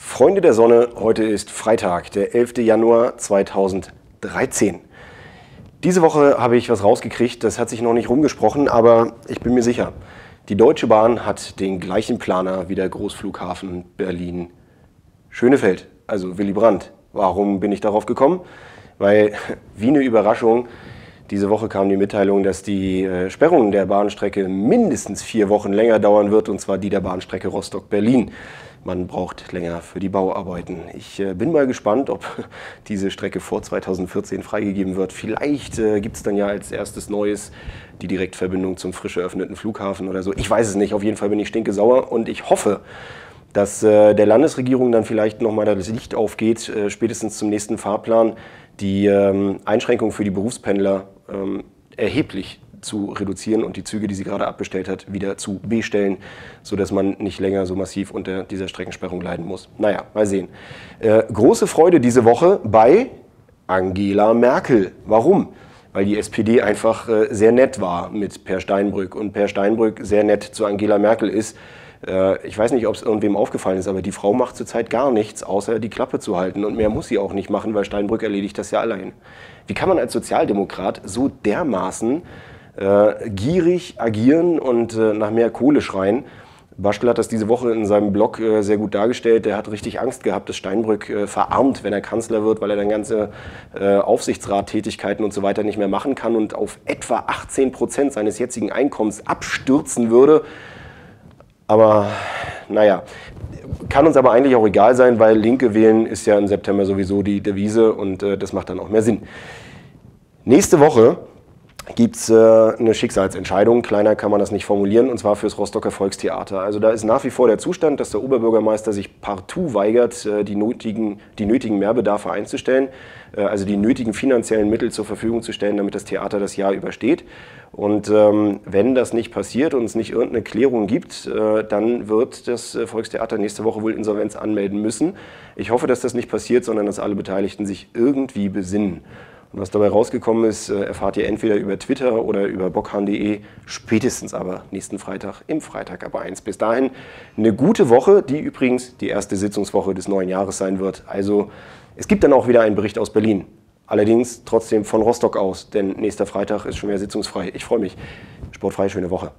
Freunde der Sonne, heute ist Freitag, der 11. Januar 2013. Diese Woche habe ich was rausgekriegt, das hat sich noch nicht rumgesprochen, aber ich bin mir sicher, die Deutsche Bahn hat den gleichen Planer wie der Großflughafen Berlin-Schönefeld, also Willy Brandt. Warum bin ich darauf gekommen? Weil, wie eine Überraschung, diese Woche kam die Mitteilung, dass die äh, Sperrung der Bahnstrecke mindestens vier Wochen länger dauern wird, und zwar die der Bahnstrecke Rostock-Berlin man braucht länger für die Bauarbeiten. Ich äh, bin mal gespannt, ob diese Strecke vor 2014 freigegeben wird. Vielleicht äh, gibt es dann ja als erstes Neues die Direktverbindung zum frisch eröffneten Flughafen oder so. Ich weiß es nicht. Auf jeden Fall bin ich stinke sauer und ich hoffe, dass der Landesregierung dann vielleicht nochmal das Licht aufgeht, spätestens zum nächsten Fahrplan, die ähm, Einschränkungen für die Berufspendler ähm, erheblich zu reduzieren und die Züge, die sie gerade abbestellt hat, wieder zu bestellen, sodass man nicht länger so massiv unter dieser Streckensperrung leiden muss. Naja, mal sehen. Äh, große Freude diese Woche bei Angela Merkel. Warum? Weil die SPD einfach äh, sehr nett war mit Per Steinbrück und Per Steinbrück sehr nett zu Angela Merkel ist. Äh, ich weiß nicht, ob es irgendwem aufgefallen ist, aber die Frau macht zurzeit gar nichts, außer die Klappe zu halten. Und mehr muss sie auch nicht machen, weil Steinbrück erledigt das ja allein. Wie kann man als Sozialdemokrat so dermaßen äh, gierig agieren und äh, nach mehr Kohle schreien. Baschkel hat das diese Woche in seinem Blog äh, sehr gut dargestellt. Der hat richtig Angst gehabt, dass Steinbrück äh, verarmt, wenn er Kanzler wird, weil er dann ganze äh, Aufsichtsrattätigkeiten und so weiter nicht mehr machen kann und auf etwa 18 Prozent seines jetzigen Einkommens abstürzen würde. Aber naja, kann uns aber eigentlich auch egal sein, weil Linke wählen ist ja im September sowieso die Devise und äh, das macht dann auch mehr Sinn. Nächste Woche gibt es äh, eine Schicksalsentscheidung, kleiner kann man das nicht formulieren, und zwar fürs Rostocker Volkstheater. Also da ist nach wie vor der Zustand, dass der Oberbürgermeister sich partout weigert, äh, die, nötigen, die nötigen Mehrbedarfe einzustellen, äh, also die nötigen finanziellen Mittel zur Verfügung zu stellen, damit das Theater das Jahr übersteht. Und ähm, wenn das nicht passiert und es nicht irgendeine Klärung gibt, äh, dann wird das äh, Volkstheater nächste Woche wohl Insolvenz anmelden müssen. Ich hoffe, dass das nicht passiert, sondern dass alle Beteiligten sich irgendwie besinnen. Und was dabei rausgekommen ist, äh, erfahrt ihr entweder über Twitter oder über bockhahn.de, spätestens aber nächsten Freitag im Freitag ab 1. Bis dahin eine gute Woche, die übrigens die erste Sitzungswoche des neuen Jahres sein wird. Also es gibt dann auch wieder einen Bericht aus Berlin. Allerdings trotzdem von Rostock aus, denn nächster Freitag ist schon wieder sitzungsfrei. Ich freue mich. Sportfrei, schöne Woche.